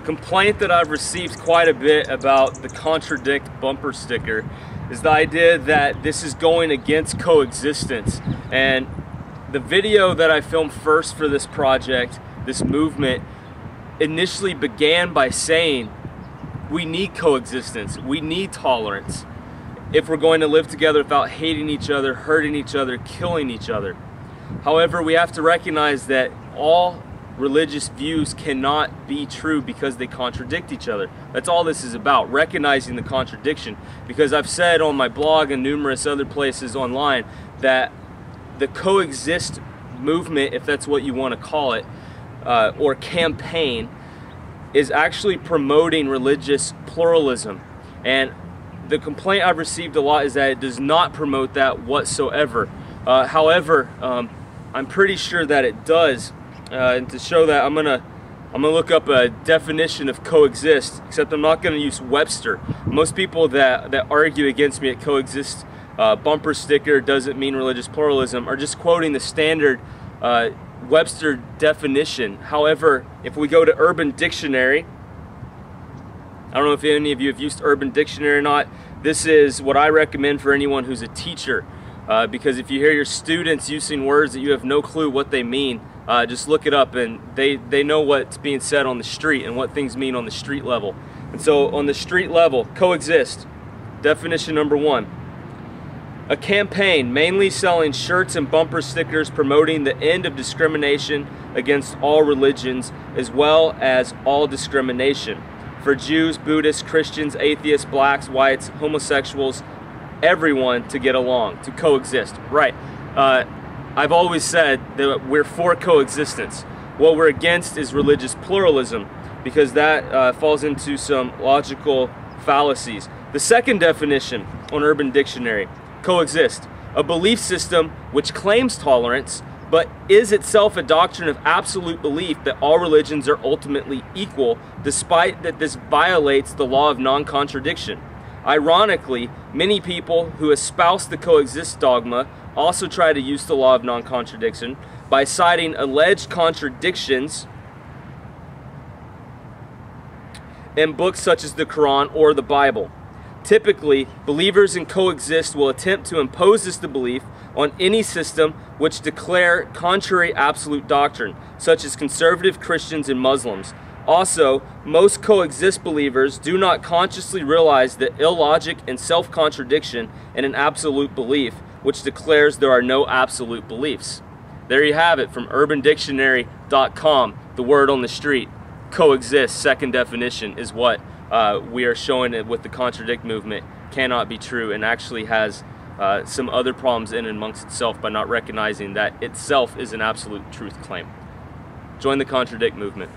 A complaint that I've received quite a bit about the contradict bumper sticker is the idea that this is going against coexistence. And the video that I filmed first for this project, this movement, initially began by saying we need coexistence, we need tolerance if we're going to live together without hating each other, hurting each other, killing each other. However, we have to recognize that all religious views cannot be true because they contradict each other. That's all this is about, recognizing the contradiction. Because I've said on my blog and numerous other places online that the coexist movement, if that's what you want to call it, uh, or campaign, is actually promoting religious pluralism. And the complaint I've received a lot is that it does not promote that whatsoever. Uh, however, um, I'm pretty sure that it does. Uh, and to show that, I'm gonna I'm gonna look up a definition of coexist. Except I'm not gonna use Webster. Most people that that argue against me at coexist uh, bumper sticker doesn't mean religious pluralism are just quoting the standard uh, Webster definition. However, if we go to Urban Dictionary, I don't know if any of you have used Urban Dictionary or not. This is what I recommend for anyone who's a teacher. Uh, because if you hear your students using words that you have no clue what they mean, uh, just look it up and they, they know what's being said on the street and what things mean on the street level. And so on the street level, coexist. Definition number one. A campaign mainly selling shirts and bumper stickers promoting the end of discrimination against all religions as well as all discrimination for Jews, Buddhists, Christians, atheists, blacks, whites, homosexuals, everyone to get along, to coexist. Right. Uh, I've always said that we're for coexistence. What we're against is religious pluralism because that uh, falls into some logical fallacies. The second definition on Urban Dictionary coexist a belief system which claims tolerance but is itself a doctrine of absolute belief that all religions are ultimately equal, despite that this violates the law of non contradiction. Ironically, many people who espouse the coexist dogma also try to use the law of non contradiction by citing alleged contradictions in books such as the Quran or the Bible. Typically, believers in coexist will attempt to impose this belief on any system which declare contrary absolute doctrine, such as conservative Christians and Muslims. Also, most coexist believers do not consciously realize the illogic and self-contradiction in an absolute belief, which declares there are no absolute beliefs. There you have it from urbandictionary.com, the word on the street. Coexist, second definition, is what uh, we are showing it with the contradict movement cannot be true and actually has uh, some other problems in and amongst itself by not recognizing that itself is an absolute truth claim. Join the contradict movement.